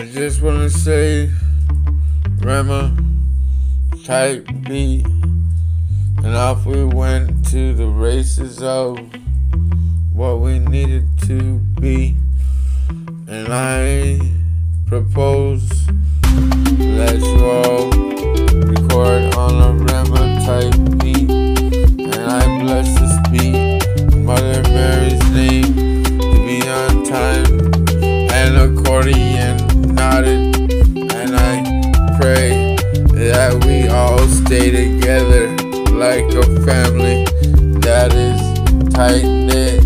I just want to say, Rema, type B, and off we went to the races of what we needed to be. And I propose let's you tight knit,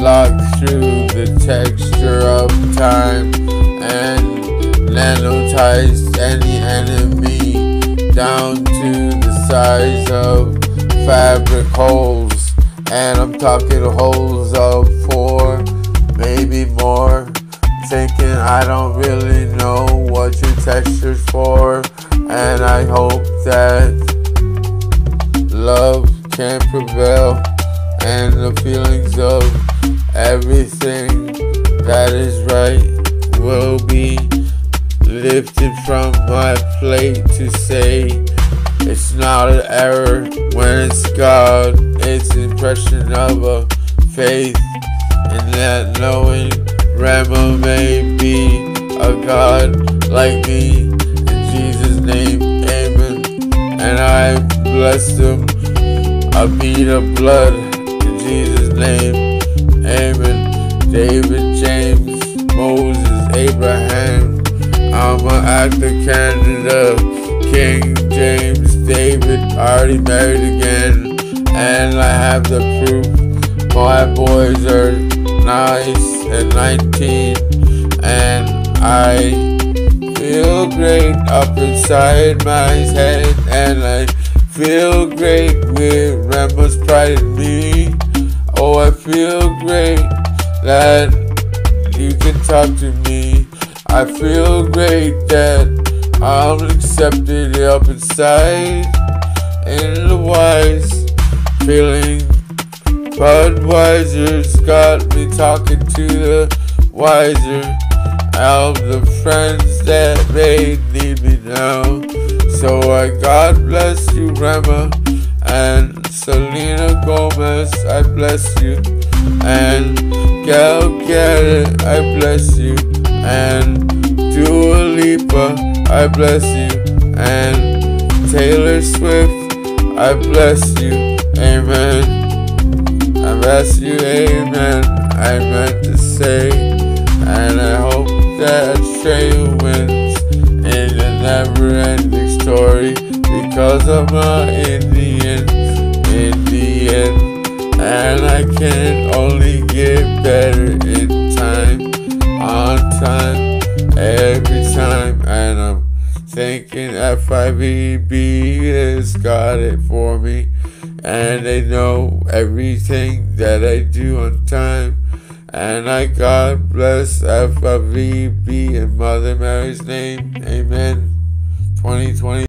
locked through the texture of time and nanotized any enemy down to the size of fabric holes. And I'm talking holes of four, maybe more. Thinking I don't really know what your texture's for. And I hope that love can prevail and the feelings of everything that is right will be lifted from my plate to say it's not an error when it's God. It's impression of a faith in that knowing Rema may be a God like me. In Jesus' name, amen. And I bless them. I beat of blood Jesus' name, amen. David, James, Moses, Abraham. I'm an actor, Canada, King James, David, already married again. And I have the proof. My boys are nice and 19. And I feel great up inside my head. And I feel great with Rambo's pride in me. I feel great that you can talk to me. I feel great that I'm accepted up inside in the wise feeling. Budweiser's got me talking to the wiser. Of the friends that may need me now. So I God bless you, Rema, and Selena Gomez, I bless you, and Gal Gadot, I bless you, and Dua Lipa, I bless you, and Taylor Swift, I bless you, amen. I bless you, amen. I meant to say, and I hope that Australia wins in the never-ending story because I'm an Indian, Indian, and I can only get better in time, on time, every time, and I'm thinking FIVB has got it for me, and they know everything that I do on time. And I God bless FIVB in Mother Mary's name. Amen. 2020.